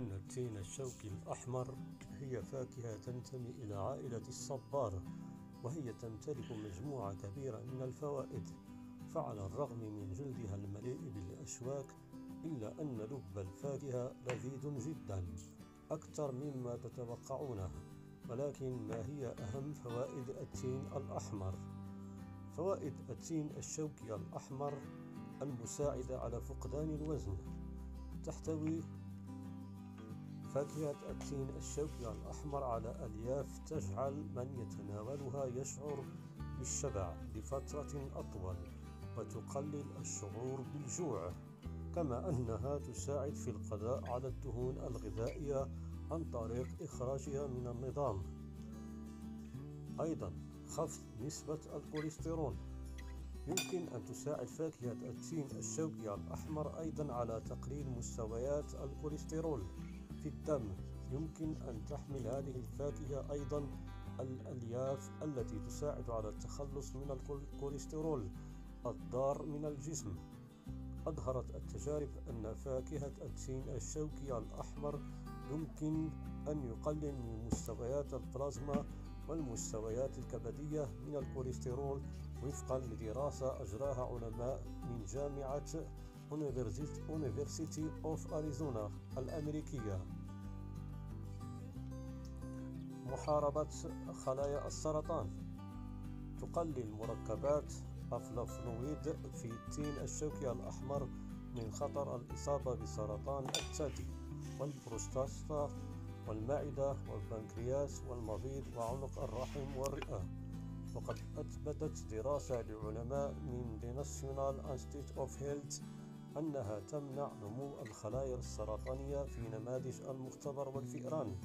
إن التين الشوكي الأحمر هي فاكهة تنتمي إلى عائلة الصبار وهي تمتلك مجموعة كبيرة من الفوائد. فعلى الرغم من جلدها المليء بالأشواك إلا أن لب الفاكهة لذيذ جدا أكثر مما تتوقعونه. ولكن ما هي أهم فوائد التين الأحمر؟ فوائد التين الشوكي الأحمر المساعدة على فقدان الوزن. تحتوي فاكهة التين الشوكي الأحمر على ألياف تجعل من يتناولها يشعر بالشبع لفترة أطول وتقلل الشعور بالجوع كما أنها تساعد في القضاء على الدهون الغذائية عن طريق إخراجها من النظام. أيضا خفض نسبة الكوليسترول. يمكن أن تساعد فاكهة التين الشوكي الأحمر أيضا على تقليل مستويات الكوليسترول. في الدم. يمكن أن تحمل هذه الفاكهة أيضا الألياف التي تساعد على التخلص من الكوليسترول الضار من الجسم. أظهرت التجارب أن فاكهة التين الشوكي الأحمر يمكن أن يقلل من مستويات البلازما والمستويات الكبدية من الكوليسترول وفقا لدراسة أجراها علماء من جامعة University of Arizona الأمريكية. محاربة خلايا السرطان. تقلل مركبات الفلافونويد في التين الشوكي الأحمر من خطر الإصابة بسرطان الثدي والبروستاتا والمعدة والبنكرياس والمبيض وعنق الرحم والرئة. وقد أثبتت دراسة لعلماء من The National Institute of Health أنها تمنع نمو الخلايا السرطانية في نماذج المختبر والفئران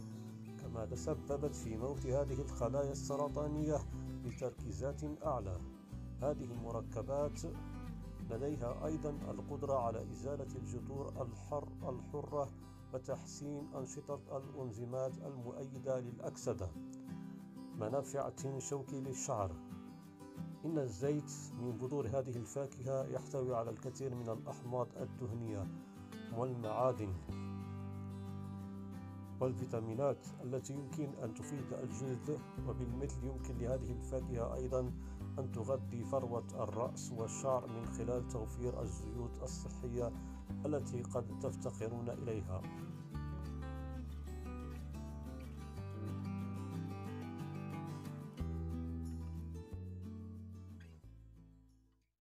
كما تسببت في موت هذه الخلايا السرطانية بتركيزات أعلى. هذه المركبات لديها أيضا القدرة على إزالة الجذور الحر الحرة وتحسين أنشطة الأنزيمات المؤيدة للأكسدة. منافع الشوكي للشعر. إن الزيت من بذور هذه الفاكهة يحتوي على الكثير من الأحماض الدهنية والمعادن والفيتامينات التي يمكن أن تفيد الجلد وبالمثل يمكن لهذه الفاكهة أيضا أن تغذي فروة الرأس والشعر من خلال توفير الزيوت الصحية التي قد تفتقرون إليها.